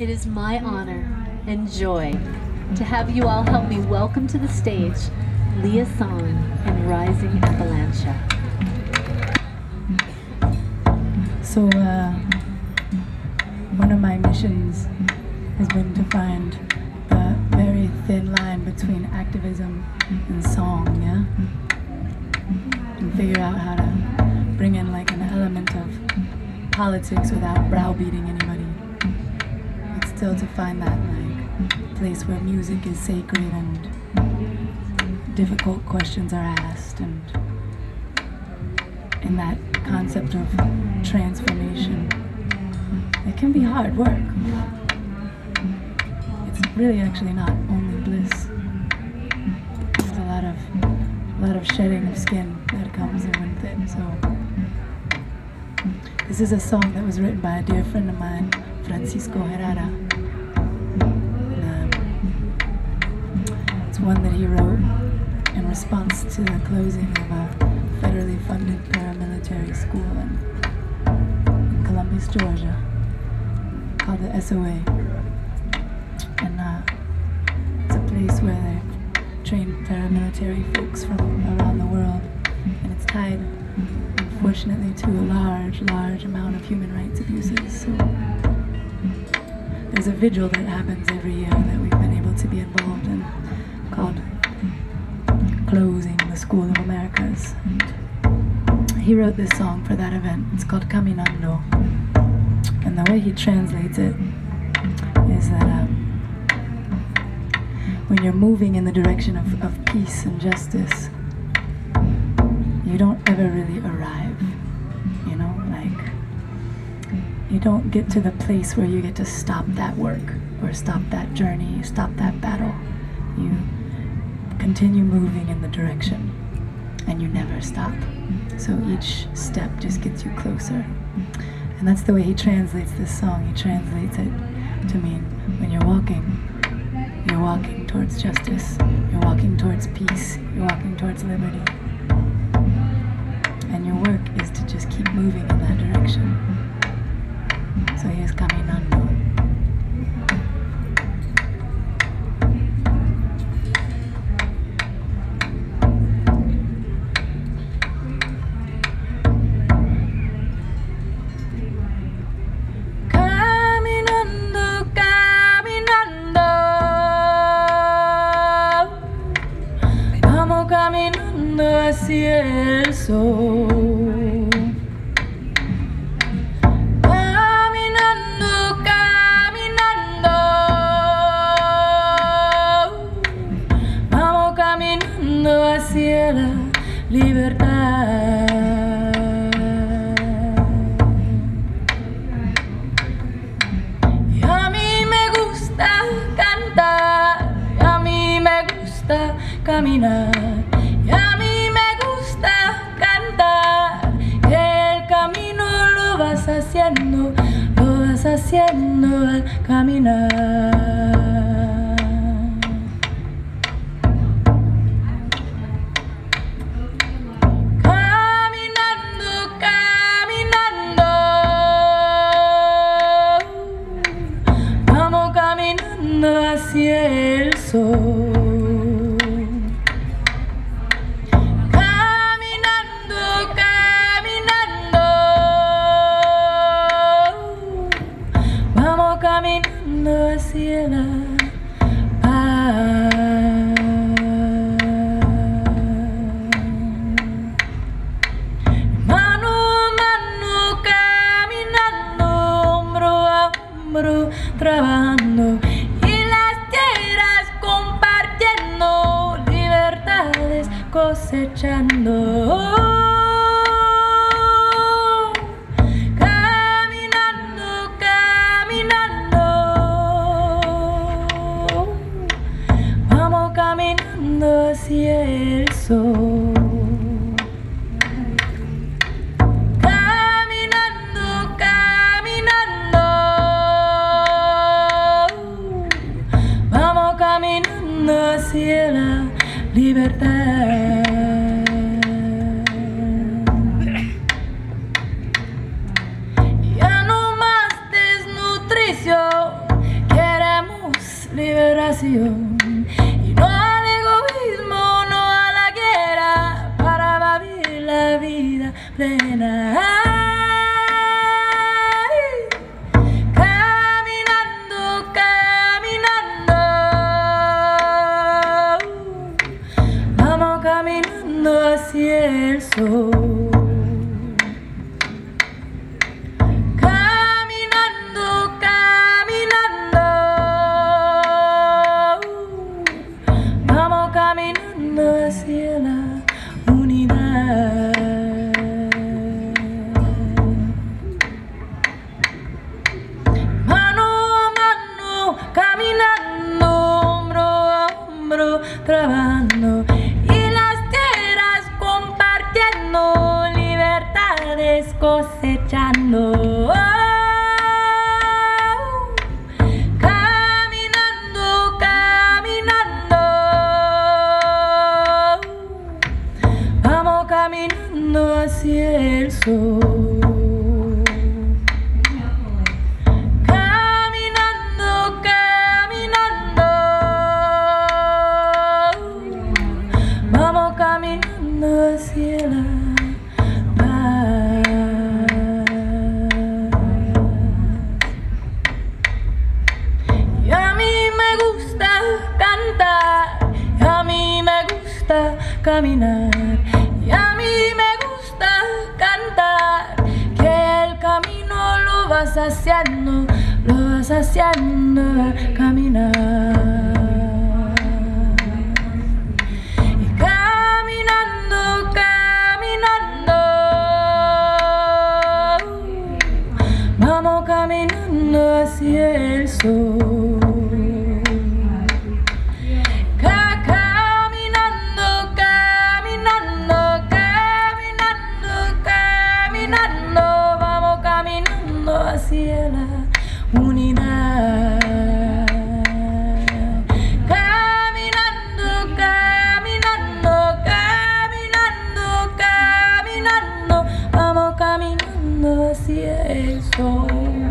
It is my honor and joy to have you all help me welcome to the stage Leah Song and Rising Appalachia. So, uh, one of my missions has been to find the very thin line between activism and song, yeah? And figure out how to bring in like an element of politics without browbeating anybody still to find that like place where music is sacred and difficult questions are asked and in that concept of transformation it can be hard work it's really actually not only bliss there's a lot of a lot of shedding of skin that comes in with it so this is a song that was written by a dear friend of mine Francisco Herrera. one that he wrote in response to the closing of a federally funded paramilitary school in, in Columbus, Georgia, called the SOA. And uh, it's a place where they train paramilitary folks from around the world, and it's tied, unfortunately, to a large, large amount of human rights abuses. So there's a vigil that happens every year that we've been able to be involved in. Called closing the School of Americas. And he wrote this song for that event. It's called Caminando. And the way he translates it is that um, when you're moving in the direction of, of peace and justice, you don't ever really arrive. You know, like, you don't get to the place where you get to stop that work or stop that journey, stop that battle. You continue moving in the direction and you never stop. So each step just gets you closer. And that's the way he translates this song. He translates it to mean when you're walking, you're walking towards justice, you're walking towards peace, you're walking towards liberty. And your work is to just keep moving in that direction. So here's Kaminando. Caminando, caminando, vamos caminando hacia la libertad. a a me me gusta gusta cantar caminar. haciendo al caminar. Caminando, caminando, uh, vamos caminando hacia el sol. Caminando Caminando Vamos Caminando hacia el sol. Caminando, caminando, vamos caminando hacia la libertad. y no al egoísmo, no a la guerra para vivir la vida plena. caminando, caminando, vamos caminando hacia el sol. hacia la unidad. Mano a mano, caminando, hombro a hombro, trabajando. Y las tierras compartiendo, libertades cosechando. Caminando, caminando, vamos caminando hacia la paz. Y a mí me gusta cantar, a mí me gusta caminar. vas haciendo, lo vas haciendo, caminar. home.